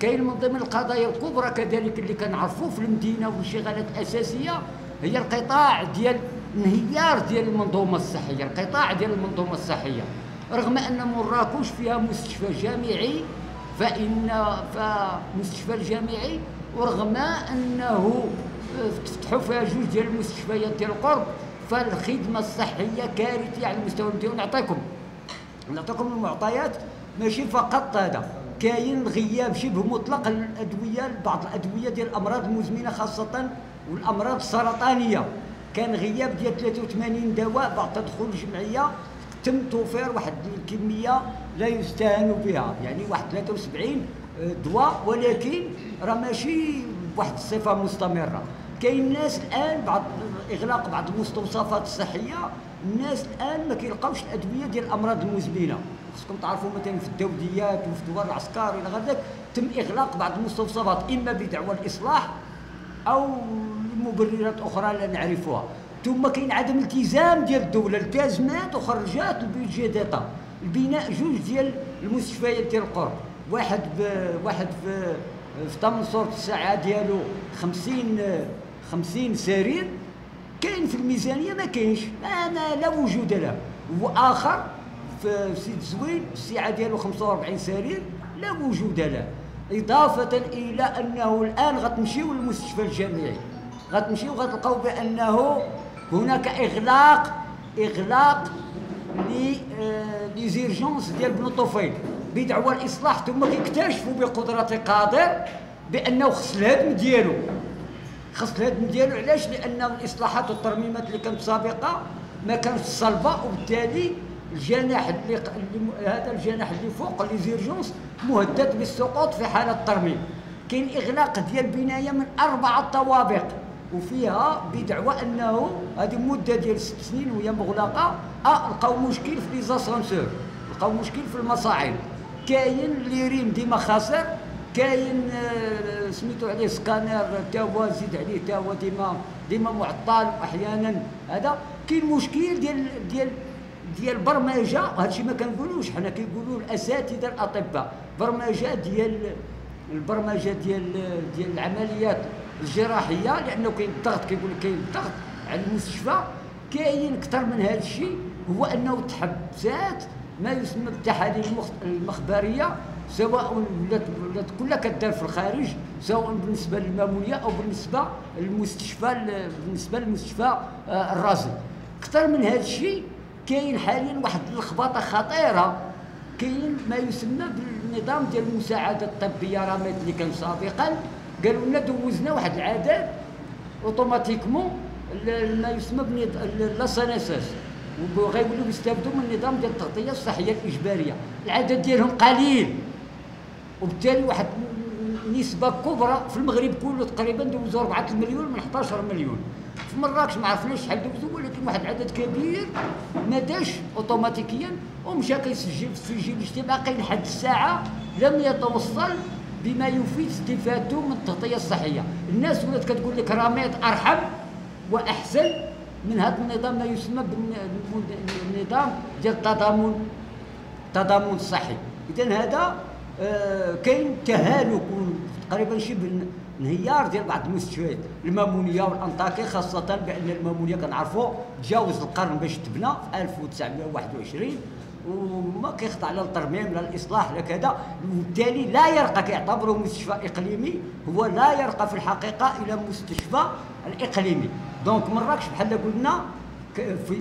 كاين من ضمن القضايا الكبرى كذلك اللي كنعرفوا في المدينة والانشغالات الاساسيه هي القطاع ديال انهيار ديال المنظومة الصحية القطاع ديال المنظومة الصحية. رغم أن مراكش فيها مستشفى جامعي فان فمستشفى الجامعي ورغم أنه تفتحوا فيها جوج ديال المستشفيات ديال القرب فالخدمة الصحية كارثية على المستوى المدني نعطيكم نعطيكم المعطيات ماشي فقط هذا. كاين غياب شبه مطلق الأدوية بعض الأدوية ديال الأمراض المزمنة خاصة والأمراض السرطانية. كان غياب ديال 83 دواء بعد تدخل الجمعيه تم توفير واحد الكمية لا يستهان بها. يعني واحد 73 آه، دواء ولكن راه ماشي بواحد الصفة مستمرة. كاين الناس الآن بعد إغلاق بعض المستوصفات الصحية الناس الآن ما كيلقاوش الأدوية ديال الأمراض المزمنة. خصكم تعرفوا مثلا في الدوديات وفي دوار العسكر إلى غير ذلك تم إغلاق بعض المستوصفات إما بدعوى الإصلاح أو لمبررات أخرى لا نعرفها. ثم كاين عدم التزام ديال الدولة التزمات وخرجات البيدجي ديتا البناء جوج ديال المستشفيات ديال القرب واحد ب... واحد في في تمنصور الساعة ديالو 50 50 سرير كاين في الميزانية ما كاينش. ما, لا وجود له. وآخر في سيد زوين السعه ديالو 45 سرير لا وجود له. إضافة إلى أنه الآن غتمشيو للمستشفى الجامعي. غتمشيو غتلقاو بأنه هناك إغلاق إغلاق لي زيرجونس ديال بن طفيل. بدعوى الإصلاح ثم كيكتشفوا بقدرة قادر بأنه خص الهدم ديالو. خص الهدم ديالو علاش؟ لأن الإصلاحات والترميمات اللي كانت سابقة ما كانتش صلبة وبالتالي الجناح اللي هذا الجناح اللي فوق لي زيرجونس مهدد بالسقوط في حالة الترميم. كاين إغلاق ديال البناية من اربعه طوابق وفيها بدعوى أنه هذه مدة ديال ست سنين وهي مغلقة. آه لقاو مشكل في لي زاسانسور لقاو مشكل في المصاعد كاين l'IRM ديما خاسر كاين آه سميتو عليه سكانر تا هو زيد عليه تا هو ديما ديما معطل أحيانا. هذا كاين مشكل ديال ديال ديال برمجة. الشيء ما كنقولوش. حنا كيقولوا الأساتذة الأطباء. برمجة ديال البرمجة ديال ديال العمليات الجراحية لأنه كاين الضغط كيقول لك كاين الضغط على المستشفى. كاين أكثر من هذا الشيء هو أنه تحبسات ما يسمى بالتحاليل المخبرية سواء ولات كلها كدار في الخارج سواء بالنسبة للمامونيه أو بالنسبة للمستشفى بالنسبة للمستشفى آه، الرازي. أكثر من هذا الشيء كاين حاليا واحد اللخبطه خطيرة. كاين ما يسمى بالنظام ديال المساعدة الطبية رامات اللي كان سابقا. قالوا لنا دوزنا واحد العدد أوتوماتيكمون ما يسمى لا سانيساس وغيولوا يستافدوا من النظام ديال التغطية الصحية الإجبارية. العدد ديالهم قليل. وبالتالي واحد نسبة كبرى في المغرب كله تقريبا دوزوا 4 مليون من 11 مليون. في مراكش ما عرفناش شحال دوزوا ولكن واحد العدد كبير ما داش اوتوماتيكيا. ومشى كيسجل في السجل الاجتماعي لحد الساعة لم يتوصل بما يفيد استفادته من التغطية الصحية. الناس ولات كتقول لك راميد أرحم وأحسن. من هذا النظام ما يسمى بالنظام ديال التضامن التضامن الصحي. اذا هذا آه كاين تهالك تقريبا شبه انهيار ديال بعض المستشفيات. المامونية والانطاكي خاصة بأن المامونية كنعرفوا تجاوز القرن باش تبنى في 1921 وما كيخضع لا للترميم لا الإصلاح لا كذا. وبالتالي لا يرقى كيعتبره مستشفى إقليمي هو لا يرقى في الحقيقة إلى مستشفى الإقليمي. donc مراكش بحال قلنا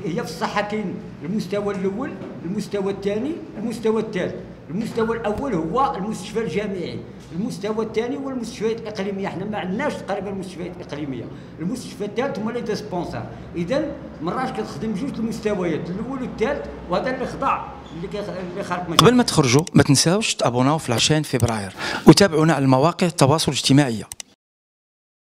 هي في الصحة كاين المستوى الأول المستوى الثاني المستوى الثالث. المستوى الأول هو المستشفى الجامعي. المستوى الثاني هو المستشفيات الإقليمية. إحنا ما عندناش تقريبا مستشفيات إقليمية. المستشفى الثالث هما les dispensaires اذا مراكش كتخدم جوج المستويات الأول والثالث وهذا اللي خضع اللي خارق قبل ما تخرجوا ما تنساوش تابوناو في 20 فبراير وتابعونا على المواقع التواصل الاجتماعي.